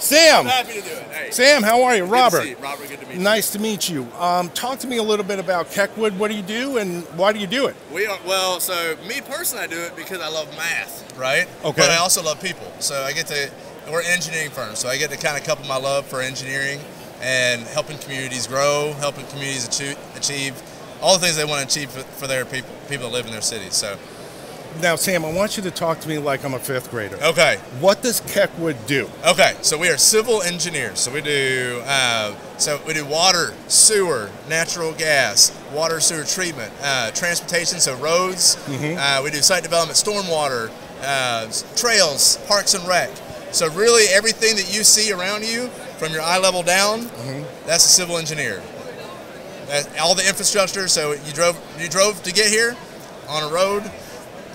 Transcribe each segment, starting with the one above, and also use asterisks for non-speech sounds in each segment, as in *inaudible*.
Sam. happy to do it. Hey. Sam, how are you? Robert. Good to see you. Robert, good to meet you. Nice to meet you. Um, talk to me a little bit about Keckwood. What do you do and why do you do it? We are well. So me personally, I do it because I love math, right? Okay. But I also love people. So I get to. We're an engineering firm, so I get to kind of couple my love for engineering and helping communities grow, helping communities achieve, achieve all the things they want to achieve for, for their people, people that live in their cities. So Now, Sam, I want you to talk to me like I'm a fifth grader. okay. What does Keckwood do? Okay, so we are civil engineers. So we do uh, so we do water, sewer, natural gas, water sewer treatment, uh, transportation, so roads. Uh, we do site development, stormwater, uh, trails, parks and rec. So really, everything that you see around you, from your eye level down, that's a civil engineer. All the infrastructure. So you drove you drove to get here on a road.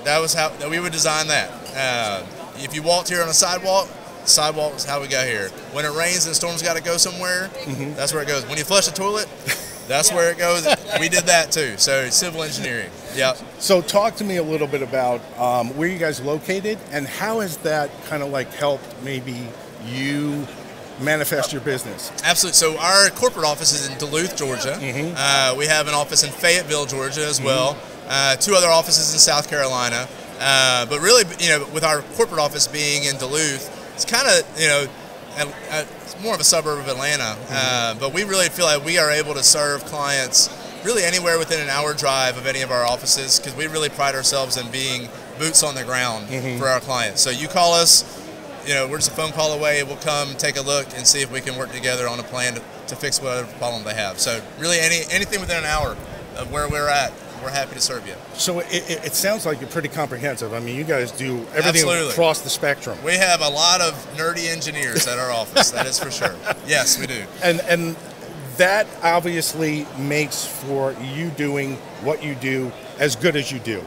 That was how that we would design that. Uh, if you walked here on a sidewalk, sidewalk is how we got here. When it rains and the storm's got to go somewhere, that's where it goes. When you flush a toilet, *laughs* that's where it goes. We did that too. So civil engineering. Yep. So, talk to me a little bit about um, where you guys located and how has that kind of like helped maybe you manifest your business? Absolutely. So our corporate office is in Duluth, Georgia. Uh, we have an office in Fayetteville, Georgia, as well. Uh, two other offices in South Carolina. Uh, but really, you know, with our corporate office being in Duluth, it's kind of you know, a, a, it's more of a suburb of Atlanta. Uh, but we really feel like we are able to serve clients really anywhere within an hour drive of any of our offices because we really pride ourselves in being boots on the ground for our clients. So you call us, you know, we're just a phone call away. We'll come take a look and see if we can work together on a plan to, to fix whatever problem they have. So really, any anything within an hour of where we're at, we're happy to serve you. So, it, it, it sounds like you're pretty comprehensive. I mean, you guys do everything Absolutely. across the spectrum. We have a lot of nerdy engineers at our office. That is for sure. *laughs* Yes, we do. And, and that obviously makes for you doing what you do as good as you do,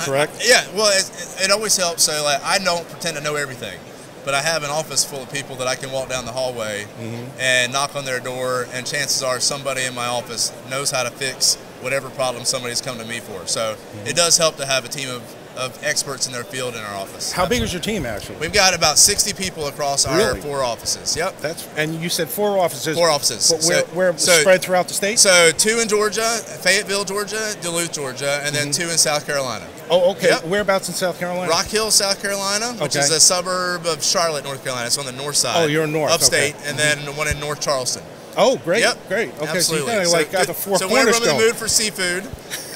correct? Yeah. Well, it, it always helps. So like, I don't pretend to know everything. But I have an office full of people that I can walk down the hallway mm-hmm. and knock on their door, and chances are somebody in my office knows how to fix whatever problem somebody's come to me for. So it mm-hmm. does help to have a team of, of experts in their field in our office. How big is your team actually? We've got about 60 people across our four offices. Yep. That's and you said four offices. Four offices. But where, So- where so- spread throughout the state? So two in Georgia, Fayetteville, Georgia, Duluth, Georgia, and then mm-hmm. two in South Carolina. oh, okay. Yep. Whereabouts in South Carolina? Rock Hill, South Carolina, which Okay. is a suburb of Charlotte, North Carolina. It's on the north side. Oh, you're north, Upstate, okay. and then mm-hmm. one in North Charleston. Oh, great, Yep. great. Okay, Absolutely. so you kind of So got the four So I'm in the mood for seafood,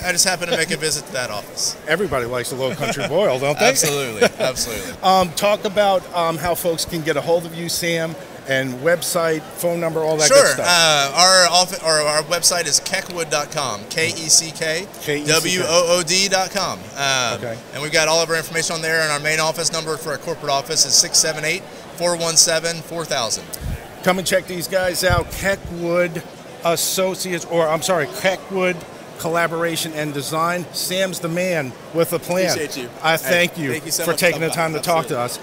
I just happen to make a visit to that office. Everybody likes a low country boil, don't they? Absolutely, *laughs* absolutely. Um, talk about um, how folks can get a hold of you, Sam, and website, phone number, all that Sure. good stuff. Uh, our office, or our website is keckwood.com. K E C K K-E-C-K. W O O D.com. Um, Okay. And we've got all of our information on there. And our main office number for our corporate office is 678 417 4000. Come and check these guys out. Keckwood Associates, or I'm sorry, Keckwood Collaboration and Design. Sam's the man with a plan. Appreciate you. I Hey, thank you thank you so for taking the time to talk to us.